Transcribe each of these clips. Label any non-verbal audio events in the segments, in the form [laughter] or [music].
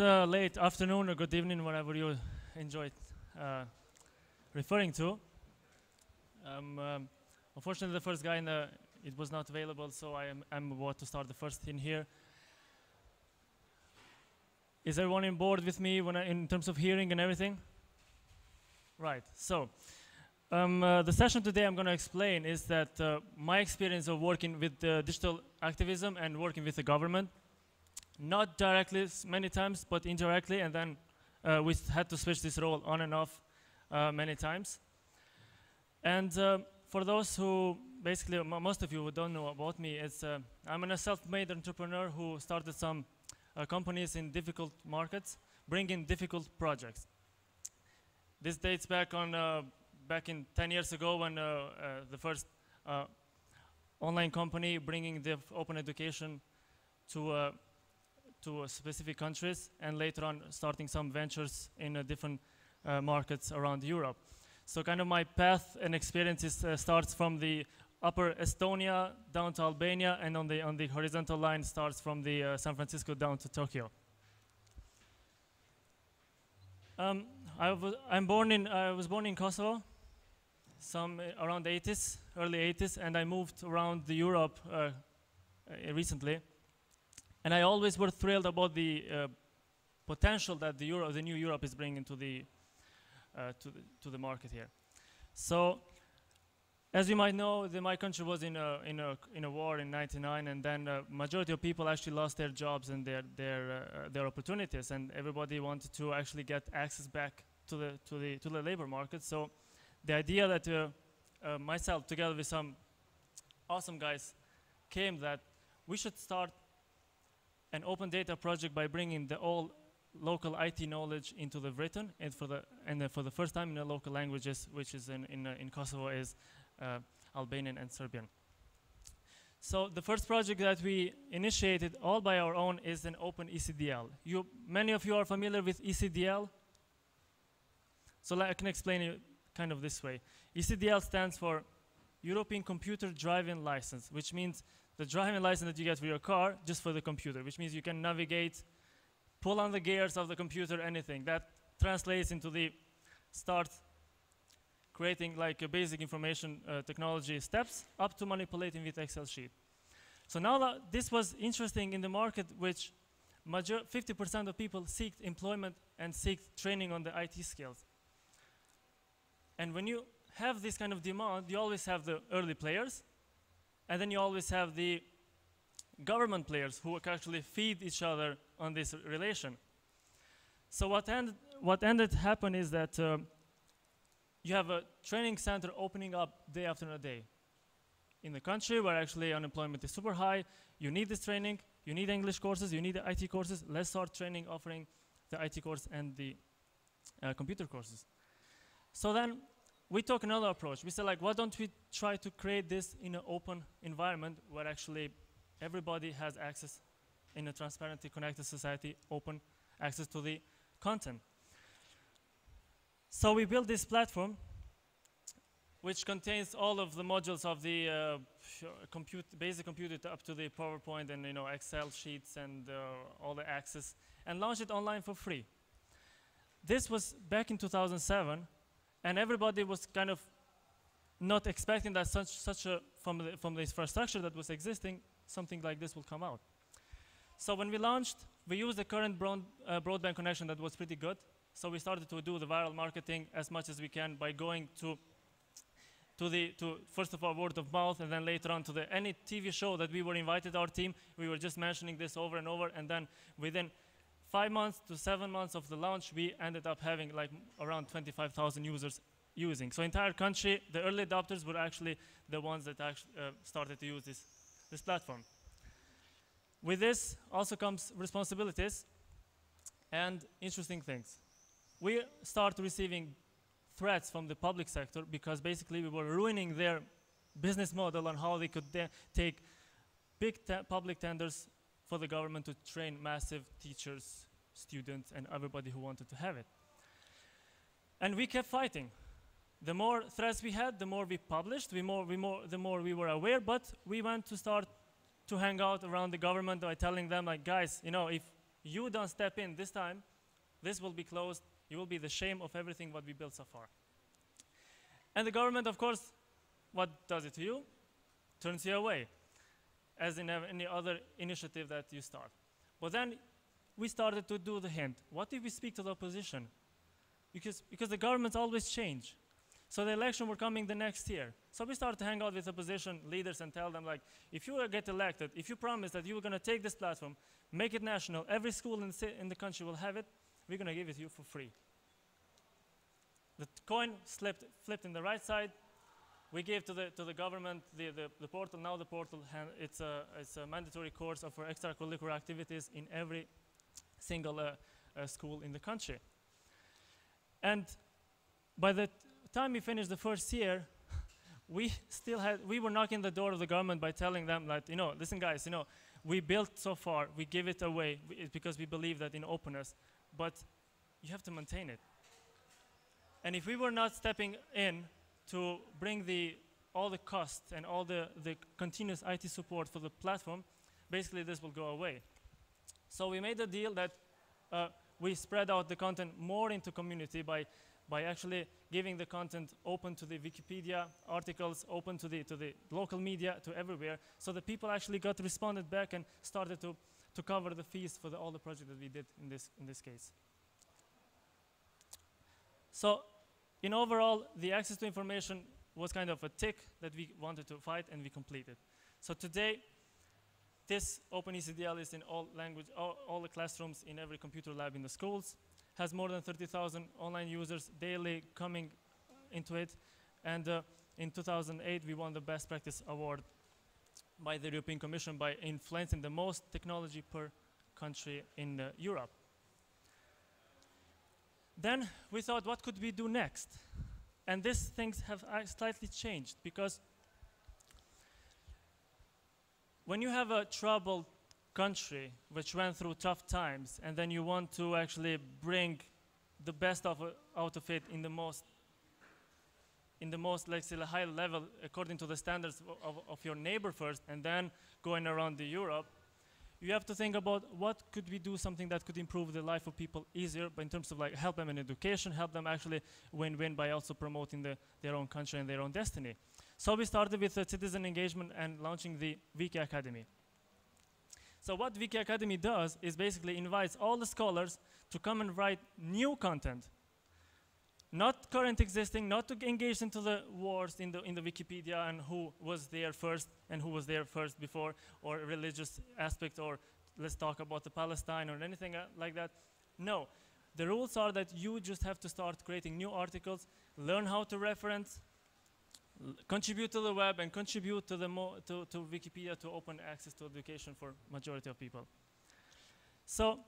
uh, late afternoon or good evening, whatever you enjoy uh, referring to. Um, um, unfortunately, the first guy in the it was not available, so I am I'm about to start the first in here. Is everyone on board with me I, in terms of hearing and everything? Right. So. Um, uh, the session today I'm going to explain is that uh, my experience of working with uh, digital activism and working with the government, not directly many times, but indirectly, and then uh, we had to switch this role on and off uh, many times. And uh, for those who, basically, most of you who don't know about me, it's, I'm a self-made entrepreneur who started some companies in difficult markets, bringing difficult projects. This dates back on back in 10 years ago when uh, uh, the first uh, online company bringing the open education to to specific countries and later on starting some ventures in different markets around Europe. So kind of my path and experiences starts from the upper Estonia down to Albania, and on the on the horizontal line starts from the uh, San Francisco down to Tokyo. Um, I am born in I was born in Kosovo, some uh, around the 80s, early 80s, and I moved around the Europe uh, uh, recently. And I always were thrilled about the uh, potential that the, Euro, the new Europe is bringing to the, uh, to the, to the market here. So, as you might know, the, my country was in a, in, a, in a war in 99, and then uh, majority of people actually lost their jobs and their, their, their opportunities, and everybody wanted to actually get access back to the, to the, to the labor market. So the idea that uh, uh, myself, together with some awesome guys, came that we should start an open data project by bringing the all local IT knowledge into the written and for the and for the first time in the local languages, which is in in, in Kosovo is uh, Albanian and Serbian. So the first project that we initiated all by our own is an open ECDL. You many of you are familiar with ECDL. So I can explain it kind of this way. ECDL stands for European Computer Driving License, which means the driving license that you get for your car just for the computer, which means you can navigate, pull on the gears of the computer, anything. That translates into the start creating like a basic information uh, technology steps up to manipulating with Excel sheet. So now this was interesting in the market, which 50% of people seek employment and seek training on the IT skills. And when you have this kind of demand, you always have the early players, and then you always have the government players who actually feed each other on this relation. So what, end, what ended happen is that uh, you have a training center opening up day after day. In the country where actually unemployment is super high, you need this training, you need English courses, you need the IT courses, let's start training offering the IT course and the uh, computer courses. So then we took another approach. We said like, why don't we try to create this in an open environment where actually everybody has access in a transparently connected society, open access to the content. So we built this platform which contains all of the modules of the uh, compute, basic computer up to the PowerPoint and you know Excel sheets and uh, all the access, and launched it online for free. This was back in 2007, and everybody was kind of not expecting that such, such a, from the, from the infrastructure that was existing, something like this will come out. So when we launched, we used the current broad, uh, broadband connection that was pretty good. So we started to do the viral marketing as much as we can by going to, to the, to first of all, word of mouth, and then later on to the any TV show that we were invited our team, we were just mentioning this over and over, and then within five months to seven months of the launch, we ended up having like around 25,000 users using. So entire country, the early adopters were actually the ones that actually uh, started to use this, this platform. With this also comes responsibilities and interesting things. We start receiving threats from the public sector because basically we were ruining their business model on how they could take big public tenders for the government to train massive teachers, students, and everybody who wanted to have it. And we kept fighting. The more threats we had, the more we published, we more, we more, the more we were aware, but we went to start to hang out around the government by telling them, like, guys, you know, if you don't step in this time, this will be closed. You will be the shame of everything what we built so far. And the government, of course, what does it to you? Turns you away, as in any other initiative that you start. But then we started to do the hint. What if we speak to the opposition? Because, because the governments always change. So the election were coming the next year. So we started to hang out with opposition leaders and tell them like, if you get elected, if you promise that you going to take this platform, make it national, every school in the, in the country will have it, we're going to give it to you for free. The coin slipped, flipped in the right side. We gave to the, to the government the, the, the portal. Now the portal, it's a, it's a mandatory course of extracurricular activities in every single uh, school in the country. And by the time we finished the first year, [laughs] we still had, we were knocking the door of the government by telling them that, you know, listen guys, you know, we built so far, we give it away because we believe that in openness, but you have to maintain it. And if we were not stepping in to bring the, all the costs and all the, the continuous IT support for the platform, basically this will go away. So we made a deal that uh, we spread out the content more into community by by actually giving the content open to the Wikipedia articles, open to the, to the local media, to everywhere, so that people actually got responded back and started to, to cover the fees for the, all the project that we did in this, in this case. So in overall, the access to information was kind of a tick that we wanted to fight and we completed. So today, this OpenECDL is in all language, all, all the classrooms in every computer lab in the schools has more than 30,000 online users daily coming into it. And uh, in 2008, we won the Best Practice Award by the European Commission by influencing the most technology per country in uh, Europe. Then we thought, what could we do next? And these things have uh, slightly changed because when you have a troubled country which went through tough times and then you want to actually bring the best of, out of it in the most in the most let's say high level according to the standards of, of your neighbor first and then going around the Europe you have to think about what could we do something that could improve the life of people easier but in terms of like help them in education help them actually win-win by also promoting the, their own country and their own destiny so we started with uh, citizen engagement and launching the Wiki Academy so what Wiki Academy does is basically invites all the scholars to come and write new content. Not current existing, not to engage into the wars in the, in the Wikipedia and who was there first and who was there first before, or religious aspect, or let's talk about the Palestine or anything uh, like that. No, the rules are that you just have to start creating new articles, learn how to reference, contribute to the web and contribute to, the to, to Wikipedia to open access to education for majority of people. So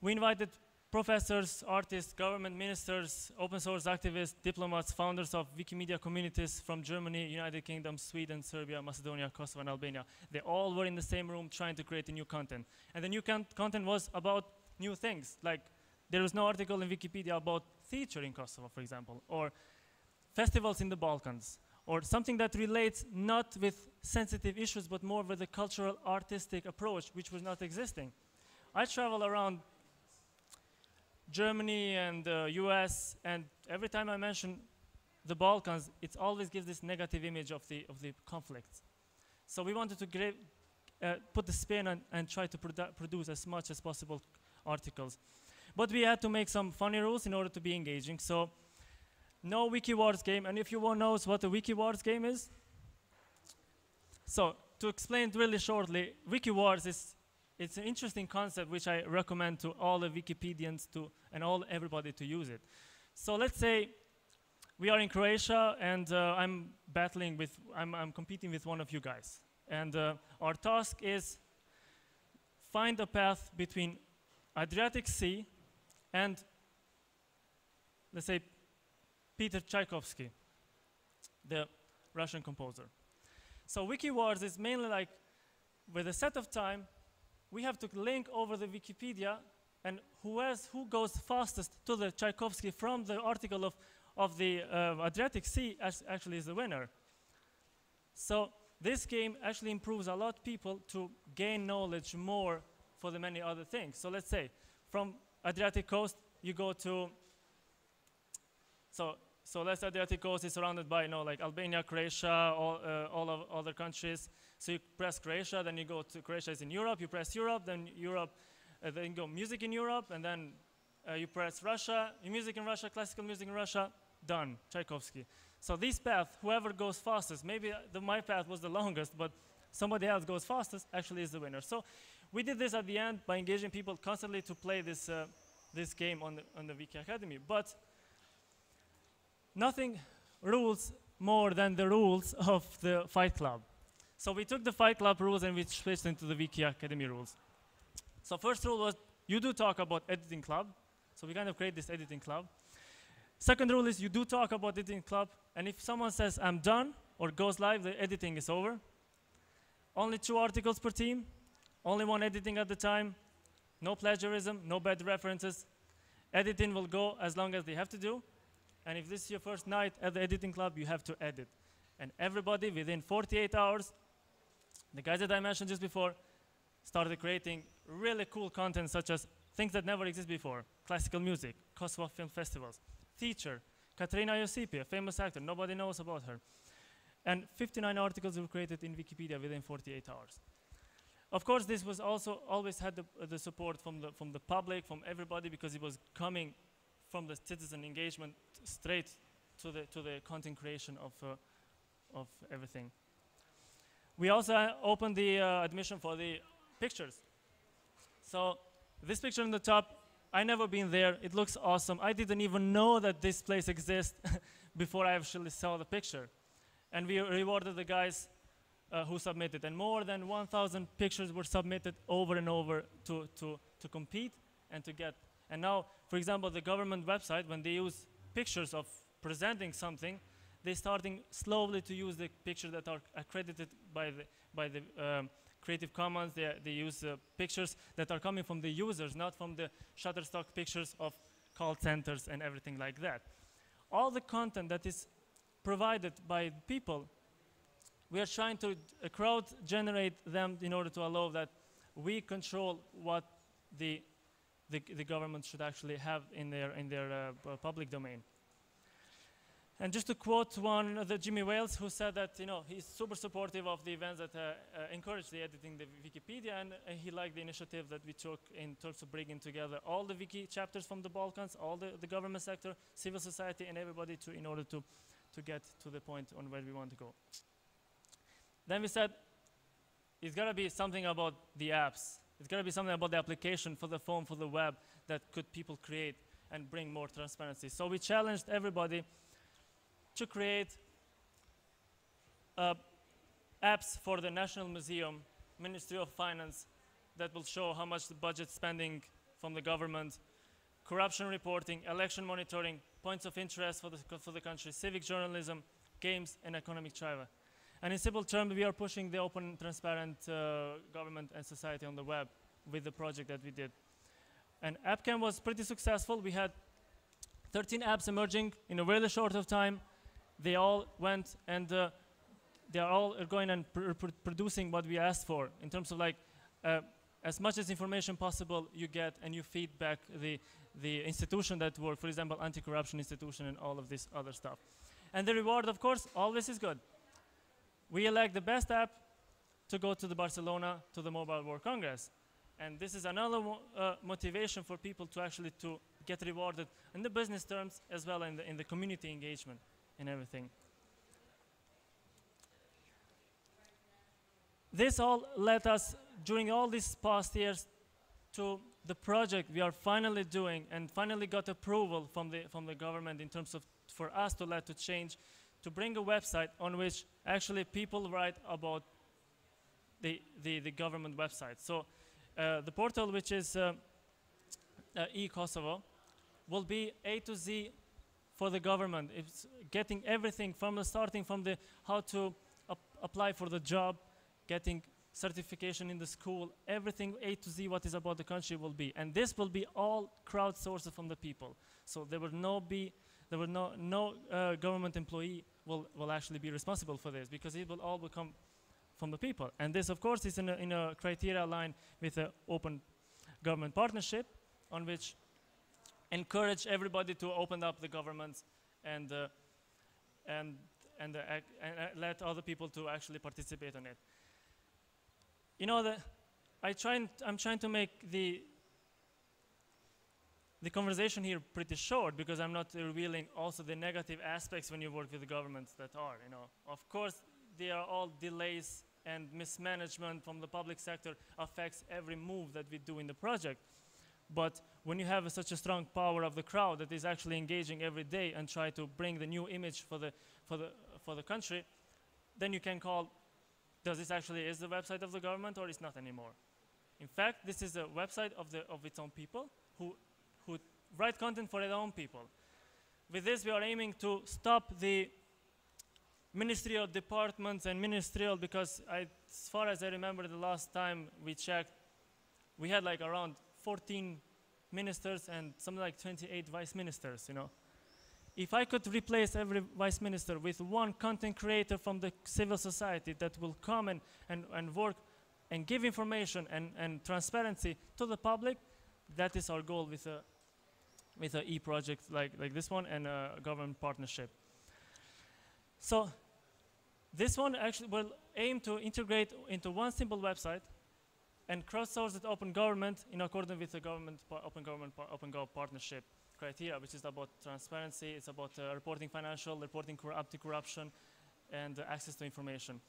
we invited professors, artists, government ministers, open source activists, diplomats, founders of Wikimedia communities from Germany, United Kingdom, Sweden, Serbia, Macedonia, Kosovo, and Albania. They all were in the same room trying to create a new content. And the new content was about new things, like there was no article in Wikipedia about theater in Kosovo, for example, or festivals in the Balkans, or something that relates not with sensitive issues, but more with a cultural artistic approach, which was not existing. I travel around Germany and the US, and every time I mention the Balkans, it always gives this negative image of the, of the conflict. So we wanted to uh, put the spin on, and try to produ produce as much as possible articles. But we had to make some funny rules in order to be engaging. So no Wiki Wars game, and if you want knows what a Wiki Wars game is, so to explain it really shortly, Wiki Wars is it's an interesting concept which I recommend to all the Wikipedians to and all everybody to use it. So let's say we are in Croatia and uh, I'm battling with I'm, I'm competing with one of you guys, and uh, our task is find a path between Adriatic Sea and let's say Peter Tchaikovsky, the Russian composer. So Wiki Wars is mainly like, with a set of time, we have to link over the Wikipedia, and who, has, who goes fastest to the Tchaikovsky from the article of, of the uh, Adriatic Sea actually is the winner. So this game actually improves a lot people to gain knowledge more for the many other things. So let's say from Adriatic coast, you go to, so, so let's say Adriatic coast is surrounded by, you know, like Albania, Croatia, all, uh, all of other countries. So you press Croatia, then you go to Croatia is in Europe, you press Europe, then Europe, uh, then you go music in Europe, and then uh, you press Russia, music in Russia, classical music in Russia, done, Tchaikovsky. So this path, whoever goes fastest, maybe the, my path was the longest, but somebody else goes fastest, actually is the winner. So we did this at the end by engaging people constantly to play this, uh, this game on the, on the Wiki Academy. But nothing rules more than the rules of the Fight Club. So we took the Fight Club rules and we switched into the Wiki Academy rules. So first rule was you do talk about editing club. So we kind of create this editing club. Second rule is you do talk about editing club, and if someone says I'm done or goes live, the editing is over. Only two articles per team, only one editing at the time, no plagiarism, no bad references. Editing will go as long as they have to do. And if this is your first night at the editing club, you have to edit. And everybody within 48 hours, the guys that I mentioned just before, started creating really cool content such as things that never existed before, classical music, Kosovo film festivals, teacher, Katarina Josipi, a famous actor, nobody knows about her. And 59 articles were created in Wikipedia within 48 hours. Of course, this was also always had the, the support from the, from the public, from everybody, because it was coming from the citizen engagement straight to the, to the content creation of, uh, of everything. We also opened the uh, admission for the pictures. So this picture on the top, I never been there. It looks awesome. I didn't even know that this place exists [laughs] before I actually saw the picture. And we rewarded the guys uh, who submitted. And more than 1,000 pictures were submitted over and over to, to, to compete and to get. And now, for example, the government website, when they use pictures of presenting something, they're starting slowly to use the pictures that are accredited by the, by the um, Creative Commons. They, they use uh, pictures that are coming from the users, not from the Shutterstock pictures of call centers and everything like that. All the content that is provided by people, we are trying to uh, crowd generate them in order to allow that we control what the, the, the government should actually have in their, in their uh, public domain. And just to quote one, the Jimmy Wales, who said that you know he's super supportive of the events that uh, uh, encourage the editing the Wikipedia, and uh, he liked the initiative that we took in terms of bringing together all the wiki chapters from the Balkans, all the, the government sector, civil society, and everybody to in order to to get to the point on where we want to go. Then we said it's got to be something about the apps. It's got to be something about the application for the phone, for the web that could people create and bring more transparency. So we challenged everybody to create uh, apps for the National Museum, Ministry of Finance, that will show how much the budget spending from the government, corruption reporting, election monitoring, points of interest for the, for the country, civic journalism, games, and economic driver. And in simple terms, we are pushing the open, transparent uh, government and society on the web with the project that we did. And AppCamp was pretty successful. We had 13 apps emerging in a really short of time they all went and uh, they are all going and pr pr producing what we asked for in terms of like uh, as much as information possible you get and you feed back the, the institution that work, for example, anti-corruption institution and all of this other stuff. And the reward, of course, always is good. We elect the best app to go to the Barcelona, to the Mobile World Congress. And this is another mo uh, motivation for people to actually to get rewarded in the business terms as well in the, in the community engagement and everything. This all led us, during all these past years, to the project we are finally doing and finally got approval from the, from the government in terms of for us to let to change, to bring a website on which actually people write about the, the, the government website. So uh, the portal, which is uh, uh, e-Kosovo, will be A to Z for the government. It's getting everything from the starting from the how to apply for the job, getting certification in the school, everything A to Z what is about the country will be. And this will be all crowdsourced from the people. So there will no be, there will no, no uh, government employee will, will actually be responsible for this because it will all become from the people. And this of course is in a, in a criteria line with an open government partnership on which encourage everybody to open up the government and uh, and and, uh, and uh, let other people to actually participate on it. You know the I try and, I'm trying to make the the conversation here pretty short because I'm not revealing also the negative aspects when you work with the governments that are, you know. Of course, there are all delays and mismanagement from the public sector affects every move that we do in the project. But when you have a, such a strong power of the crowd that is actually engaging every day and try to bring the new image for the, for the, for the country, then you can call, does this actually is the website of the government or is not anymore? In fact, this is a website of, the, of its own people who, who write content for their own people. With this, we are aiming to stop the ministerial departments and ministerial because I, as far as I remember the last time we checked, we had like around 14 ministers and something like 28 vice ministers, you know. If I could replace every vice minister with one content creator from the civil society that will come and, and, and work and give information and, and transparency to the public, that is our goal with a, with a e-project like, like this one and a government partnership. So this one actually will aim to integrate into one simple website and crowdsource it open government in accordance with the government open government open gov partnership criteria, which is about transparency, it's about uh, reporting financial, reporting anti-corruption, and uh, access to information.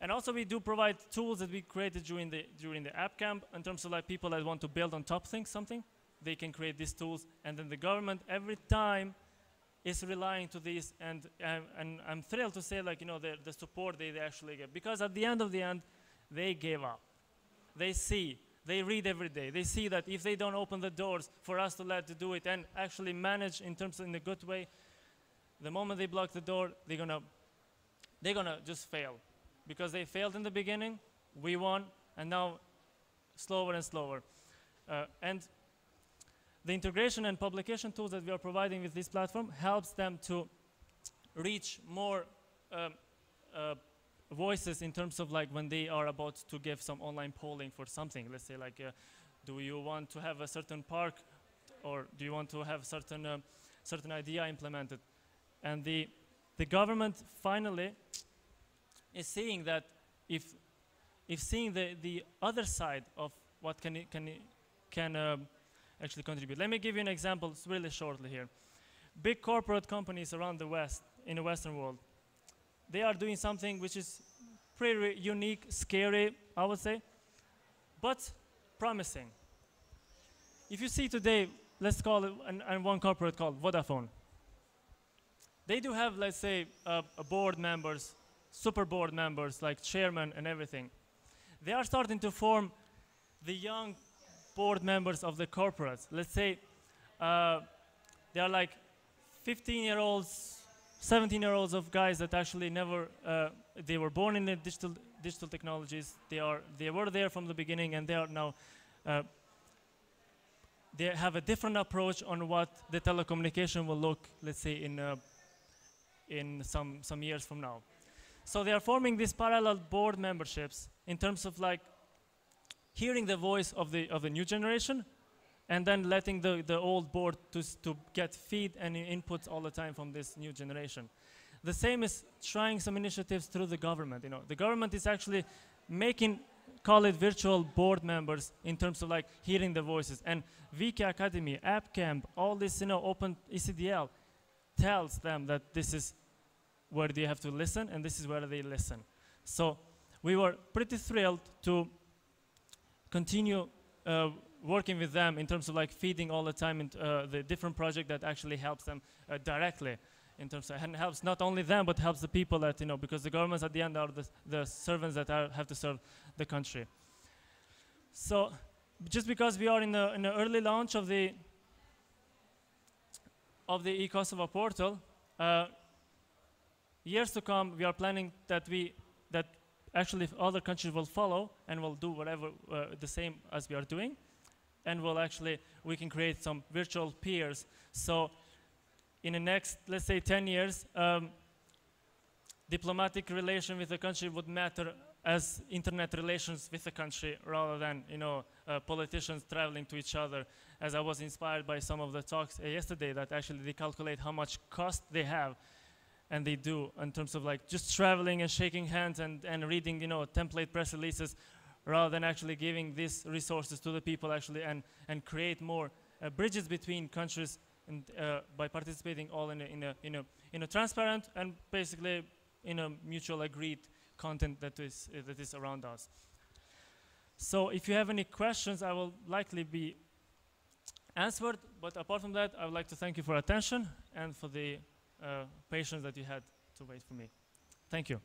And also we do provide tools that we created during the, during the app camp in terms of like people that want to build on top things, something, they can create these tools. And then the government every time is relying to these and, um, and I'm thrilled to say like, you know, the, the support they, they actually get. Because at the end of the end, they gave up. They see, they read every day. They see that if they don't open the doors for us to let to do it and actually manage in terms of in a good way, the moment they block the door, they're gonna, they're gonna just fail. Because they failed in the beginning, we won, and now slower and slower. Uh, and the integration and publication tools that we are providing with this platform helps them to reach more um, uh, voices in terms of like when they are about to give some online polling for something. Let's say like, uh, do you want to have a certain park or do you want to have certain, uh, certain idea implemented? And the, the government finally is seeing that if, if seeing the, the other side of what can, can, can um, actually contribute. Let me give you an example really shortly here. Big corporate companies around the West, in the Western world, they are doing something which is pretty unique, scary, I would say, but promising. If you see today, let's call it an, an one corporate called Vodafone. They do have, let's say, uh, board members, super board members, like chairman and everything. They are starting to form the young board members of the corporates. Let's say uh, they are like 15 year olds, 17 year olds of guys that actually never, uh, they were born in the digital, digital technologies. They, are, they were there from the beginning and they are now, uh, they have a different approach on what the telecommunication will look, let's say, in, uh, in some, some years from now. So they are forming these parallel board memberships in terms of like hearing the voice of the, of the new generation and then letting the, the old board to, to get feed and inputs all the time from this new generation. The same is trying some initiatives through the government. You know, the government is actually making, call it virtual board members in terms of like hearing the voices. And Wiki Academy, App Camp, all this, you know, open ECDL tells them that this is where they have to listen and this is where they listen. So we were pretty thrilled to continue uh, working with them in terms of like feeding all the time into uh, the different project that actually helps them uh, directly in terms of and helps not only them but helps the people that you know because the governments at the end are the, the servants that are, have to serve the country. So just because we are in the, in the early launch of the of the e-Kosovo portal uh, years to come we are planning that we actually other countries will follow and will do whatever uh, the same as we are doing and we'll actually we can create some virtual peers. So in the next let's say 10 years um, diplomatic relation with a country would matter as internet relations with a country rather than you know uh, politicians traveling to each other. As I was inspired by some of the talks uh, yesterday that actually they calculate how much cost they have and they do in terms of like just traveling and shaking hands and, and reading, you know, template press releases rather than actually giving these resources to the people actually and, and create more uh, bridges between countries and uh, by participating all in a, in, a, in, a, in a transparent and basically in a mutual agreed content that is, uh, that is around us. So if you have any questions, I will likely be answered. But apart from that, I would like to thank you for attention and for the uh, patience that you had to wait for me. Thank you.